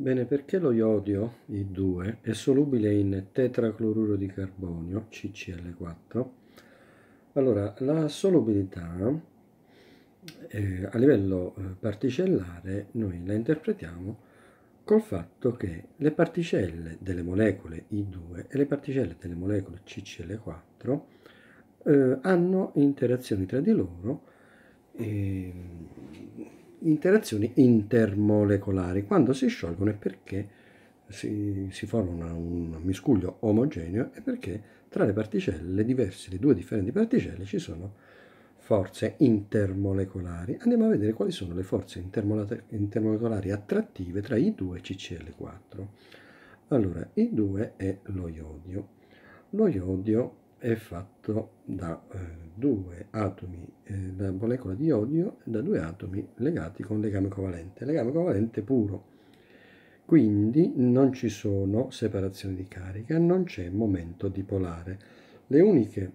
Bene, perché lo iodio I2 è solubile in tetracloruro di carbonio, CCl4, allora la solubilità eh, a livello eh, particellare noi la interpretiamo col fatto che le particelle delle molecole I2 e le particelle delle molecole CCl4 eh, hanno interazioni tra di loro ehm, interazioni intermolecolari. Quando si sciolgono è perché si, si forma un miscuglio omogeneo e perché tra le particelle diverse, le due differenti particelle, ci sono forze intermolecolari. Andiamo a vedere quali sono le forze intermolecolari attrattive tra I2 e CCl4. Allora, I2 è lo iodio. Lo iodio è fatto da eh, due atomi, eh, la molecola di iodio, da due atomi legati con legame covalente, legame covalente puro. Quindi non ci sono separazioni di carica, non c'è momento dipolare. Le uniche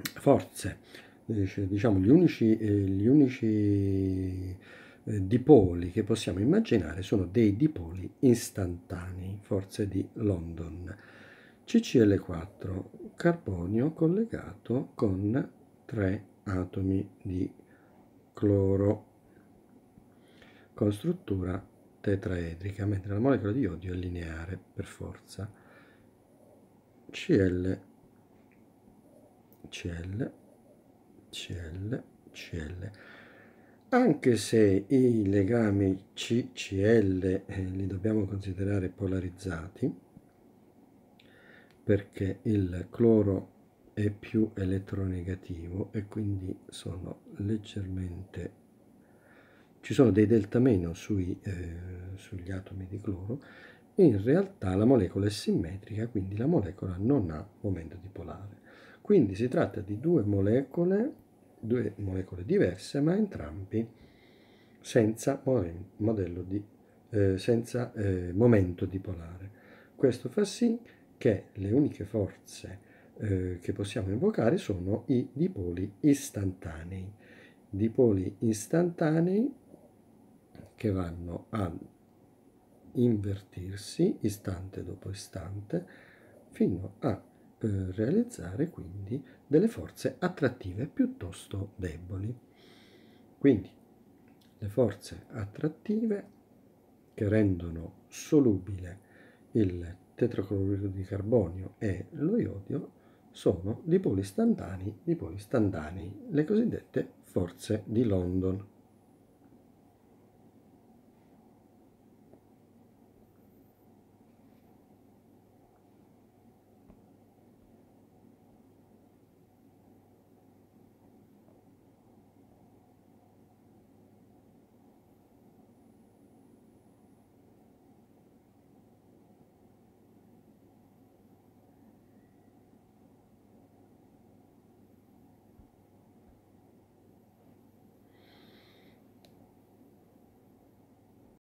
forze, diciamo gli unici, eh, gli unici eh, dipoli che possiamo immaginare sono dei dipoli istantanei, forze di London. CCl4, carbonio collegato con tre atomi di cloro con struttura tetraedrica, mentre la molecola di iodio è lineare per forza. Cl, Cl, Cl, Cl. Anche se i legami CCl eh, li dobbiamo considerare polarizzati, perché il cloro è più eletronegativo e quindi sono leggermente ci sono dei delta meno sui, eh, sugli atomi di cloro. In realtà la molecola è simmetrica quindi la molecola non ha momento dipolare quindi si tratta di due molecole due molecole diverse ma entrambi senza, modello di, eh, senza eh, momento dipolare questo fa sì che le uniche forze eh, che possiamo invocare sono i dipoli istantanei. Dipoli istantanei che vanno a invertirsi istante dopo istante fino a eh, realizzare quindi delle forze attrattive piuttosto deboli. Quindi le forze attrattive che rendono solubile il tetracloruro di carbonio e lo iodio sono dipoli istantanei, dipoli istantanei, le cosiddette forze di London.